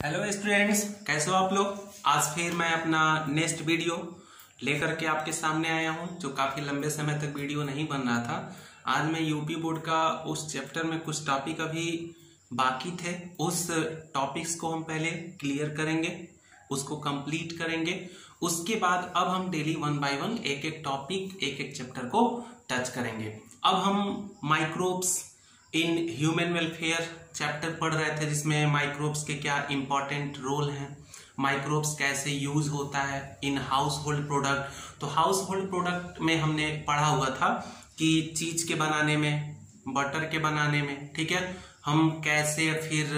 Hello students कैसे हो आप लोग? आज फिर मैं अपना नेक्स्ट वीडियो लेकर के आपके सामने आया हूँ, जो काफ़ी लंबे समय तक वीडियो नहीं बन रहा था। आज मैं यूपी बोर्ड का उस चैप्टर में कुछ टॉपिक अभी बाकी थे। उस टॉपिक्स को हम पहले क्लियर करेंगे, उसको कंप्लीट करेंगे। उसके बाद अब हम डेली वन बाय वन एक एक टॉपिक एक एक चैप्टर को टच करेंगे। अब हम microbes in human welfare chapter पढ़ रहे थे, जिसमें माइक्रोब्स के क्या इंपॉर्टेंट रोल हैं, माइक्रोब्स कैसे यूज़ होता है इन हाउस होल्ड प्रोडक्ट तो हाउस होल्ड प्रोडक्ट में हमने पढ़ा हुआ था कि चीज़ के बनाने में बटर के बनाने में, ठीक है? हम कैसे फिर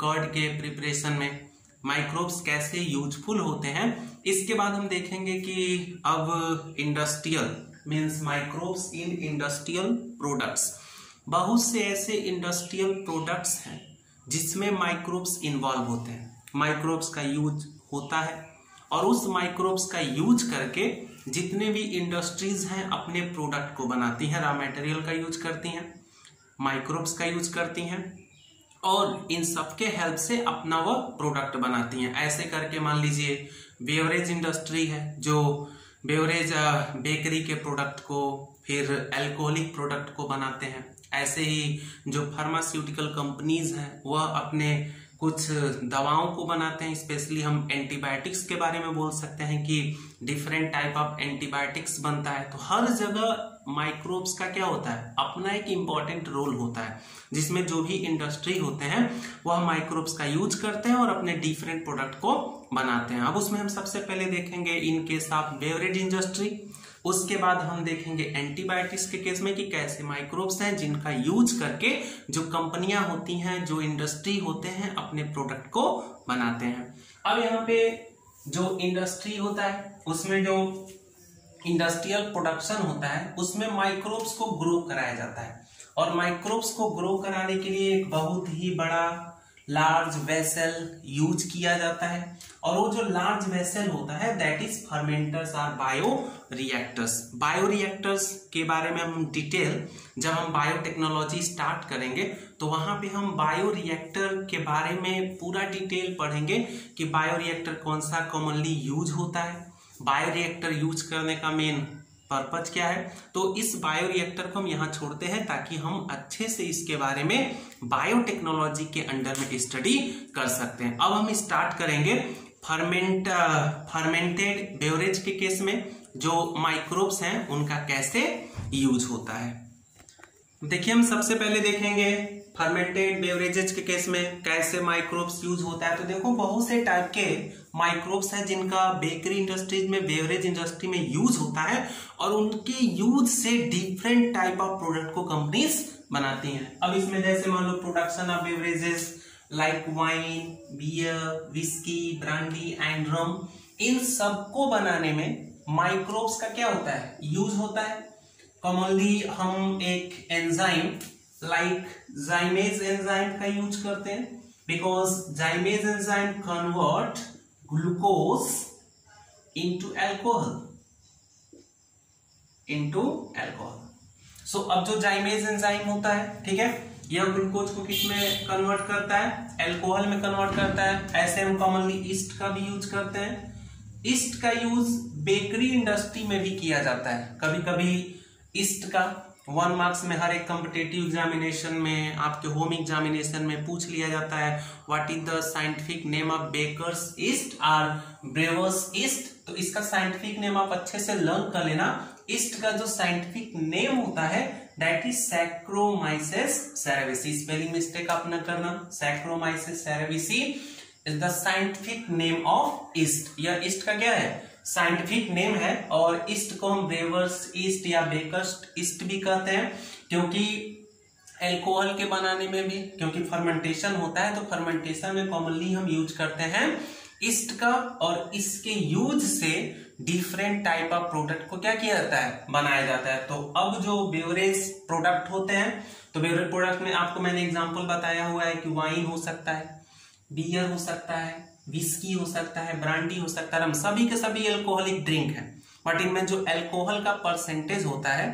कर्ड के प्रिपरेशन में माइक्रोब्स कैसे यूजफुल होते हैं, इसके बाद हम देखेंगे कि अब industrial means microbes in industrial products बहुत से ऐसे इंडस्ट्रियल प्रोडक्ट्स हैं जिसमें माइक्रोब्स इन्वॉल्व होते हैं। माइक्रोब्स का यूज़ होता है और उस माइक्रोब्स का यूज़ करके जितने भी इंडस्ट्रीज़ हैं अपने प्रोडक्ट को बनाती हैं रॉ मटेरियल का यूज़ करती हैं माइक्रोब्स का यूज़ करती हैं और इन सबके हेल्प से अपना वह प्रोडक्ट बनाती हैं। ऐसे करके मान लीजिए बेवरेज इंडस्ट्री है जो बेवरेज बेकरी के प्रोडक्ट को, फिर एल्कोहलिक प्रोडक्ट को बनाते हैं। ऐसे ही जो फार्मास्यूटिकल कंपनीज़ हैं, वह अपने कुछ दवाओं को बनाते हैं। स्पेशली हम एंटीबायोटिक्स के बारे में बोल सकते हैं कि डिफरेंट टाइप ऑफ़ एंटीबायोटिक्स बनता है। तो हर जगह माइक्रोब्स का क्या होता है? अपना एक इंपॉर्टेंट रोल होता है। जिसमें जो भी इंडस्ट्री होते हैं, वह माइक्रोब्स का यूज़ करते हैं और अपने डिफरेंट प्रोडक्ट को बनाते हैं। अब उसमें हम सबसे पहले देखेंगे in case of beverage industry उसके बाद हम देखेंगे एंटीबायोटिक्स के केस में कि कैसे माइक्रोब्स हैं जिनका यूज़ करके जो कंपनियाँ होती हैं, जो इंडस्ट्री होते हैं, अपने प्रोडक्ट को बनाते हैं। अब यहाँ पे जो इंडस्ट्री होता है, उसमें जो इंडस्ट्रियल प्रोडक्शन होता है, उसमें माइक्रोब्स को ग्रो कराया जाता है। और माइक्रोब्स को ग्रो कराने के लिए एक बहुत ही बड़ा लार्ज वेसल यूज़ किया जाता है। और वो जो लार्ज वेसल होता है that is fermenters or bioreactors bioreactors के बारे में हम डिटेल जब हम बायोटेक्नोलॉजी स्टार्ट करेंगे तो वहाँ पे हम बायो रिएक्टर के बारे में पूरा डिटेल पढ़ेंगे कि बायो रिएक्टर कौन सा कॉमनली यूज़ होता है। बायो रिएक्टर यूज़ करने का मेन पर्पज क्या है? तो इस बायो रिएक्टर को हम यहाँ छोड़ते हैं ताकि हम अच्छे से इसके बारे में बायोटेक्नोलॉजी के अंडर में स्टडी कर सकते हैं। अब हम स्टार्ट करेंगे फर्मेंट फर्मेंटेड बेवरेज के केस में, जो माइक्रोब्स हैं, उनका कैसे यूज़ होता है। देखिए हम सबसे पहले देखेंगे फर्मेंटेड बेवरेजेज के केस में कैसे माइक्रोब्स यूज़ होता है तो देखो बहुत से टाइप के माइक्रोब्स हैं जिनका बेकरी इंडस्ट्रीज़ में बेवरेज इंडस्ट्री में यूज़ होता है और उनके यूज़ से डिफरेंट टाइप ऑफ़ प्रोडक्ट को कंपनीज़ बनाती हैं। अब इसमें जैसे मान लो production of beverages like wine beer whisky brandy and rum इन सबको बनाने में माइक्रोब्स का क्या होता है? यूज़ होता है। कॉमनली हम एक एंजाइम लाइक जाइमेज एंजाइम का यूज़ करते हैं because zymase enzyme convert glucose into alcohol into alcohol so अब जो जाइमेज एंजाइम होता है, ठीक है? यह ग्लूकोज को किसमें कन्वर्ट करता है? एल्कोहल में कन्वर्ट करता है। ऐसे हम कॉमनली ईस्ट का भी यूज़ करते हैं। ईस्ट का यूज़ बेकरी इंडस्ट्री में भी किया जाता है। कभी कभी ईस्ट का वन मार्क्स में हर एक कॉम्पिटेटिव एग्जामिनेशन में, आपके होम एग्जामिनेशन में पूछ लिया जाता है what is the scientific name of baker's yeast or brewer's yeast तो इसका साइंटिफिक नेम आप अच्छे से लर्न कर लेना। ईस्ट का जो साइंटिफिक नेम होता है that is Saccharomyces cerevisiae spelling mistake आप न करना। Saccharomyces cerevisiae is the scientific name of yeast यह ईस्ट का क्या है? साइंटिफिक नेम है और ईस्ट को हम ब्रेवर्स ईस्ट या बेकर्स ईस्ट भी कहते हैं, क्योंकि एल्कोहल के बनाने में भी, क्योंकि फर्मेंटेशन होता है तो फर्मेंटेशन में कॉमनली हम यूज़ करते हैं ईस्ट का और इसके यूज़ से डिफरेंट टाइप ऑफ़ प्रोडक्ट को क्या किया जाता है? बनाया जाता है। तो अब जो बेवरेज प्रोडक्ट होते हैं तो बेवरेज प्रोडक्ट में आपको मैंने एग्जांपल बताया हुआ है कि वाइन हो सकता है। बियर हो सकता है विस्की हो सकता है ब्रांडी हो सकता है सभी के सभी एल्कोहलिक ड्रिंक है। बट इनमें जो एल्कोहल का परसेंटेज होता है,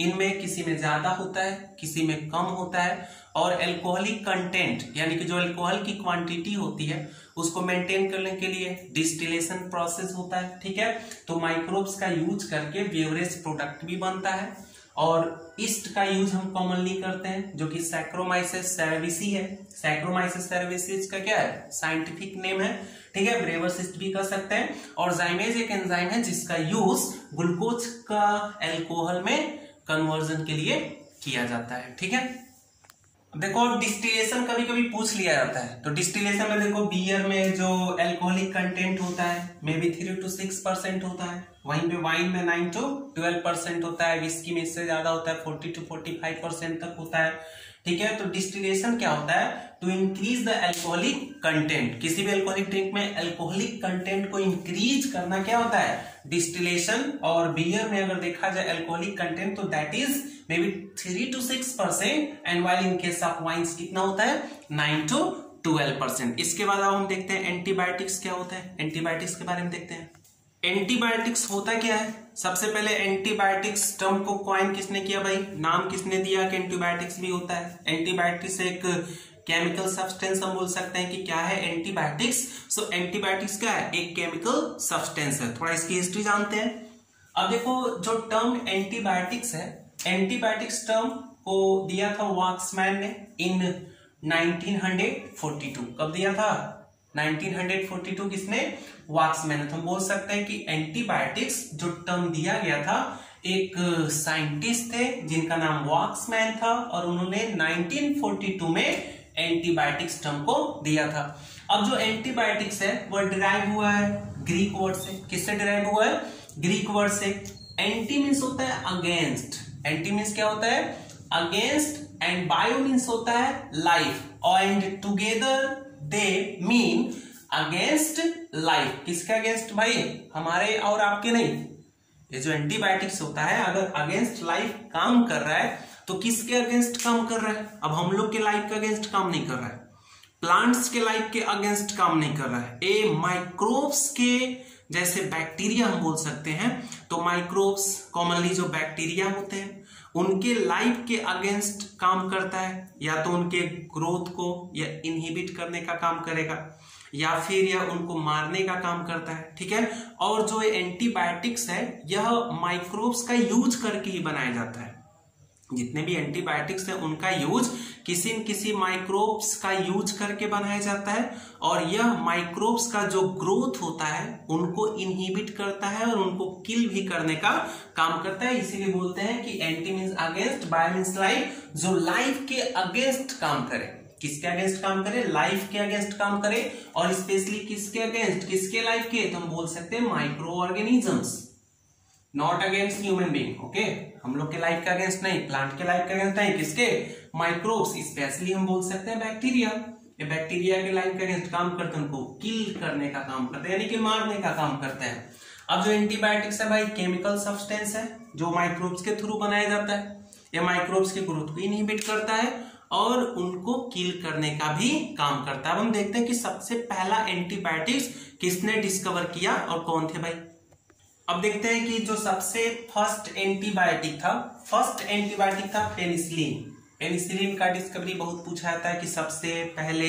इनमें किसी में ज़्यादा होता है, किसी में कम होता है, और एल्कोहलिक कंटेंट यानी कि जो एल्कोहल की क्वांटिटी होती है, उसको मेंटेन करने के लिए डिस्टिलेशन प्रोसेस होता है, ठीक है? तो माइक्रोब्स का यूज़ करके बेवरेज प्रोडक्ट भी बनता है। और ईस्ट का यूज़ हम कॉमनली करते हैं, जो कि सैक्रोमाइसिस सर्विसी है। सैक्रोमाइसिस सर्विसिस का क्या है? साइंटिफिक नेम है। ठीक है? ब्रेवरसिस्ट भी कर सकते हैं। और जाइमेज एक एंजाइम है जिसका यूज़ ग्लूकोज का एल्कोहल में कन्वर्जन के लिए किया जाता है। ठीक है? देखो डिस्टिलेशन कभी कभी पूछ लिया जाता है। तो डिस्टिलेशन में देखो बियर में जो एल्कोहलिक कंटेंट होता है maybe three to six percent होता है। वहीं पे वाइन में नाइन टू ट्वेल्व परसेंट होता है। विस्की में इससे ज़्यादा होता है forty to forty five percent तक होता है। ठीक है तो डिस्टिलेशन क्या होता है? To increase the alcoholic content किसी भी एल्कोहलिक ड्रिंक में एल्कोहलिक कंटेंट को इंक्रीज करना क्या होता है? डिस्टिलेशन और बियर में अगर देखा जाए एल्कोहलिक कंटेंट तो that is maybe three to six percent and while in case of wines कितना होता है? नाइन टू ट्वेल्व परसेंट इसके बाद अब हम देखते हैं एंटीबायोटिक्स क्या होता है? एंटीबायोटिक्स के बारे में देखते हैं। एंटीबायोटिक्स होता क्या है? सबसे पहले एंटीबायोटिक्स टर्म को क्वाइन किसने किया भाई? नाम किसने दिया कि एंटीबायोटिक्स भी होता है? एंटीबायोटिक्स एक केमिकल सब्सटेंस हम बोल सकते हैं कि क्या है? एंटीबायोटिक्स सो एंटीबायोटिक्स क्या है? एक केमिकल सब्सटेंस है। थोड़ा इसकी हिस्ट्री जानते हैं। अब देखो, जो टर्म एंटीबायोटिक्स है एंटीबायोटिक्स टर्म को दिया था वॉक्समैन ने इन 1942 कब दिया था? 1942 किसने? वाक्समैन तो हम बोल सकते हैं कि एंटीबायोटिक्स जो टर्म दिया गया था, एक साइंटिस्ट थे, जिनका नाम वॉक्समैन था, और उन्होंने 1942 में एंटीबायोटिक्स टर्म को दिया था। अब जो एंटीबायोटिक्स है, वो डिराइव हुआ है ग्रीक वर्ड से। किससे डिराइव हुआ है? ग्रीक वर्ड से। एंटी मीन्स होता है अगेंस्ट एंटी मीन्स क्या होता है? अगेंस्ट एंड बायो मीन्स होता है life and together they mean against life किसके अगेंस्ट भाई? हमारे और आपके नहीं। ये जो एंटीबायोटिक्स होता है, अगर अगेंस्ट लाइफ काम कर रहा है तो किसके अगेंस्ट काम कर रहा है? अब हम लोग के लाइफ के अगेंस्ट काम नहीं कर रहा है। प्लांट्स के लाइफ के अगेंस्ट काम नहीं कर रहा है। ए माइक्रोब्स के जैसे बैक्टीरिया हम बोल सकते हैं तो माइक्रोब्स कॉमनली जो बैक्टीरिया होते हैं, उनके लाइफ के अगेंस्ट काम करता है। या तो उनके ग्रोथ को या इनहिबिट करने का काम करेगा, या फिर यह उनको मारने का काम करता है, ठीक है? और जो एंटीबायोटिक्स है, यह माइक्रोब्स का यूज़ करके ही बनाया जाता है। जितने भी एंटीबायोटिक्स है, उनका यूज़ किसी न किसी माइक्रोब्स का यूज़ करके बनाया जाता है। और यह माइक्रोब्स का जो ग्रोथ होता है, उनको इनहिबिट करता है और उनको किल भी करने का काम करता है। इसीलिए बोलते हैं कि anti means against bio means life जो लाइफ के अगेंस्ट काम करे। किसके अगेंस्ट काम करे? लाइफ के अगेंस्ट काम करे। और स्पेशली किसके अगेंस्ट किसके लाइफ के? तो हम बोल सकते हैं microorganisms not against human being okay हम लोग के लाइफ के अगेंस्ट नहीं प्लांट के लाइफ के अगेंस्ट नहीं, किसके? माइक्रोब्स स्पेशली हम बोल सकते हैं बैक्टीरिया ये बैक्टीरिया के लाइफ के अगेंस्ट काम करते हैं उनको किल करने का काम करते हैं, यानी कि मारने का काम करते हैं। अब जो एंटीबायोटिक्स है भाई केमिकल सब्सटेंस है, जो माइक्रोब्स के थ्रू बनाया जाता है। ये माइक्रोब्स के ग्रोथ को इनहिबिट करता है, और उनको किल करने का भी काम करता है। अब हम देखते हैं कि सबसे पहला एंटीबायोटिक्स किसने डिस्कवर किया और कौन थे भाई? अब देखते हैं कि जो सबसे फ़र्स्ट एंटीबायोटिक था फ़र्स्ट एंटीबायोटिक था पेनिसिलिन पेनिसिलिन का डिस्कवरी बहुत पूछा जाता है कि सबसे पहले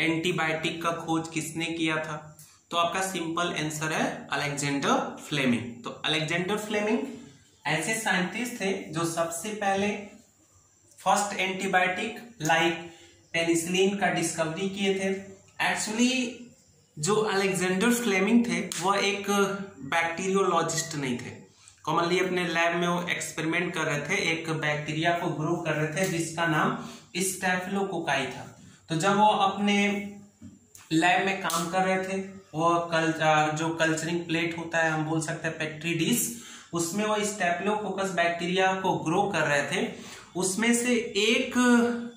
एंटीबायोटिक का खोज किसने किया था? तो आपका सिंपल आंसर है अलेक्जेंडर फ्लेमिंग तो अलेक्जेंडर फ्लेमिंग ऐसे साइंटिस्ट थे जो सबसे पहले फ़र्स्ट एंटीबायोटिक लाइक पेनिसिलिन का डिस्कवरी किए थे. एक्चुअली जो अलेक्जेंडर फ्लेमिंग थे वह एक बैक्टीरियोलॉजिस्ट नहीं थे। कॉमनली अपने लैब में वो एक्सपेरिमेंट कर रहे थे, एक बैक्टीरिया को ग्रो कर रहे थे, जिसका नाम स्टेफिलोकोकाई था। तो जब वो अपने लैब में काम कर रहे थे, वो कल जो कल्चरिंग प्लेट होता है, हम बोल सकते हैं पेट्री डिश उसमें वो स्टेफिलोकोकस बैक्टीरिया को ग्रो कर रहे थे। उसमें से एक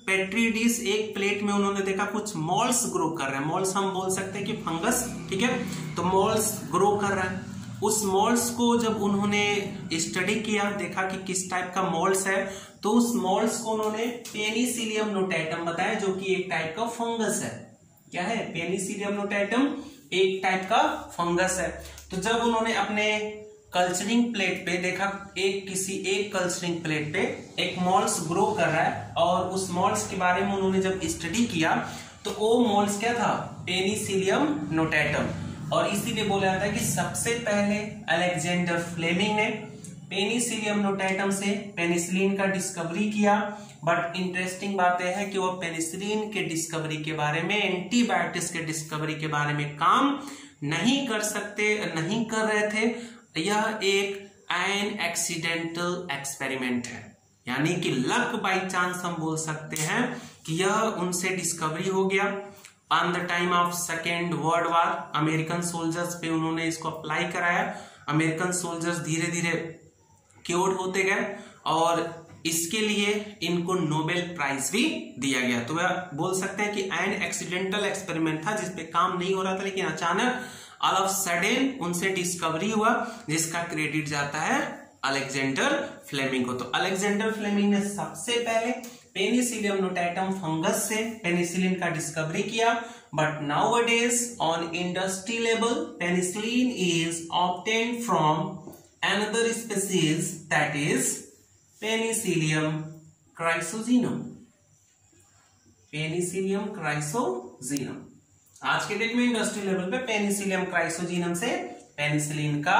पेट्री डिश एक प्लेट में उन्होंने देखा कुछ मॉल्स ग्रो कर रहे हैं। मॉल्स हम बोल सकते हैं कि फंगस ठीक है? तो मॉल्स ग्रो कर रहा है। उस मॉल्स को जब उन्होंने स्टडी किया, देखा कि किस टाइप का मॉल्स है तो उस मॉल्स को उन्होंने पेनिसिलियम नोटेटम बताया, जो कि एक टाइप का फंगस है। क्या है? पेनिसिलियम नोटेटम एक टाइप का फंगस है। तो जब उन्होंने अपने कल्चरिंग प्लेट पे, देखा, एक किसी एक कल्चरिंग प्लेट पे एक मॉल्स ग्रो कर रहा है और उस मॉल्स के बारे में उन्होंने जब स्टडी किया तो वो मॉल्स क्या था? Penicillium notatum. और इसीलिए बोला जाता है कि सबसे पहले अलेक्जेंडर फ्लेमिंग ने पेनिसिलियम नोटेटम से पेनिसिलिन का डिस्कवरी किया। बट इंटरेस्टिंग बात यह है कि वो पेनिसिलिन के डिस्कवरी के बारे में एंटीबायोटिक्स के डिस्कवरी के बारे में काम नहीं कर सकते, नहीं कर रहे थे। यह एक एन एक्सीडेंटल एक्सपेरिमेंट है। यानी कि लक बाई चांस हम बोल सकते हैं कि यह उनसे डिस्कवरी हो गया। On the time of second world war American soldiers पे उन्होंने इसको अप्लाई कराया। अमेरिकन सोल्जर्स धीरे धीरे क्योर होते गए और इसके लिए इनको नोबेल प्राइज भी दिया गया। तो वह बोल सकते हैं कि एन एक्सीडेंटल एक्सपेरिमेंट था जिसपे काम नहीं हो रहा था, लेकिन अचानक ऑल ऑफ़ सडन उनसे डिस्कवरी हुआ, जिसका क्रेडिट जाता है अलेक्जेंडर फ्लेमिंग को तो अलेक्जेंडर फ्लेमिंग ने सबसे पहले पेनिसिलियम नोटैटम फंगस से पेनिसिलिन का डिस्कवरी किया but nowadays on industry level penicillin is obtained from another species, that is Penicillium chrysogenum. Penicillium chrysogenum. आज के डेट में इंडस्ट्री लेवल पे पेनिसिलियम क्राइसोजीनम से पेनिसिलिन का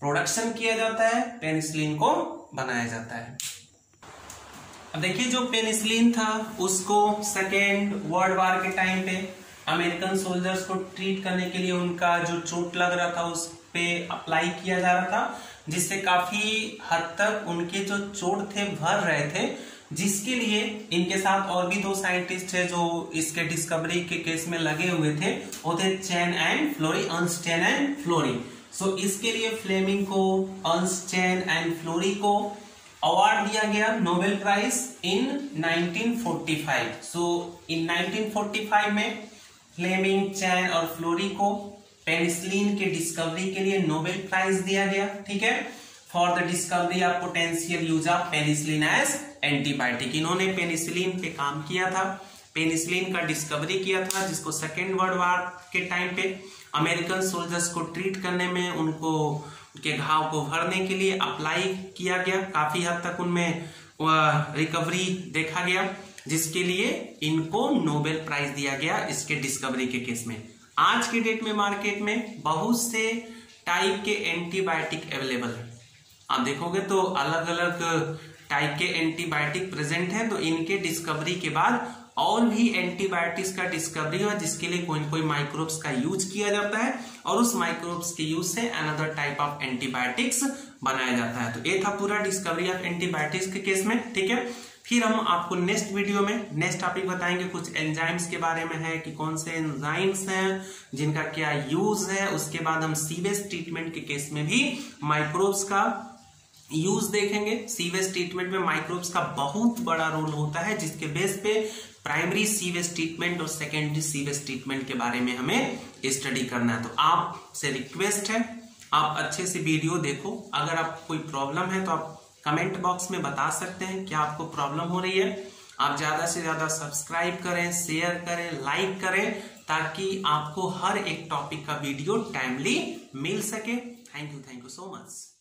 प्रोडक्शन किया जाता है पेनिसिलिन को बनाया जाता है। अब देखिए जो पेनिसिलिन था, उसको सेकेंड वर्ल्ड वार के टाइम पे अमेरिकन सोल्जर्स को ट्रीट करने के लिए उनका जो चोट लग रहा था, उस पे अप्लाई किया जा रहा था, जिससे काफ़ी हद तक उनके जो चोट थे, भर रहे थे। जिसके लिए इनके साथ और भी दो साइंटिस्ट है जो इसके डिस्कवरी के केस में लगे हुए थे। वो थे Chain and Florey Chain and Florey. So इसके लिए फ्लेमिंग को अंस चैन एंड फ्लोरी को अवार्ड दिया गया Nobel prize in 1945 so so, in 1945 में फ्लेमिंग चैन और फ्लोरी को पेनिसिलिन के डिस्कवरी के लिए नोबेल प्राइज दिया गया ठीक है? For the discovery of potential use of penicillin as antibiotic. इन्होंने पेनिसिलिन पे काम किया था। पेनिसिलिन का डिस्कवरी किया था, जिसको सेकेंड वर्ल्ड वार के टाइम पे अमेरिकन सोल्जर्स को ट्रीट करने में, उनको, उनके घाव को भरने के लिए अप्लाई किया गया। काफ़ी हद तक उनमें रिकवरी देखा गया, जिसके लिए इनको नोबेल प्राइज दिया गया इसके डिस्कवरी के केस में। आज के डेट में मार्केट में बहुत से टाइप के एंटीबायोटिक अवेलेबल है। आप देखोगे तो अलग अलग टाइप के एंटीबायोटिक प्रेजेंट है तो इनके डिस्कवरी के बाद और भी एंटीबायोटिक्स का डिस्कवरी हुआ, जिसके लिए कोई कोई माइक्रोब्स का यूज़ किया जाता है, और उस माइक्रोब्स के यूज़ से अनदर टाइप ऑफ़ एंटीबायोटिक्स बनाया जाता है। तो ये था पूरा डिस्कवरी ऑफ़ एंटीबायोटिक्स के केस में, ठीक है? फिर हम आपको नेक्स्ट वीडियो में नेक्स्ट टॉपिक बताएँगे, कुछ एंजाइम्स के बारे में है, कि कौन से एंजाइम्स हैं, जिनका क्या यूज़ है, उसके बाद हम सीवेज ट्रीटमेंट के केस में भी माइक्रोब्स का यूज़ देखेंगे। सीवेज ट्रीटमेंट में माइक्रोब्स का बहुत बड़ा रोल होता है, जिसके बेस पे प्राइमरी सीवेज ट्रीटमेंट और सेकेंडरी सीवेज ट्रीटमेंट के बारे में हमें स्टडी करना है। तो आपसे रिक्वेस्ट है, आप अच्छे से वीडियो देखो। अगर आप कोई प्रॉब्लम है तो आप कमेंट बॉक्स में बता सकते हैं क्या आपको प्रॉब्लम हो रही है। आप ज़्यादा से ज़्यादा सब्सक्राइब करें शेयर करें लाइक करें, ताकि आपको हर एक टॉपिक का वीडियो टाइमली मिल सके। Thank you thank you so much